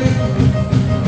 away.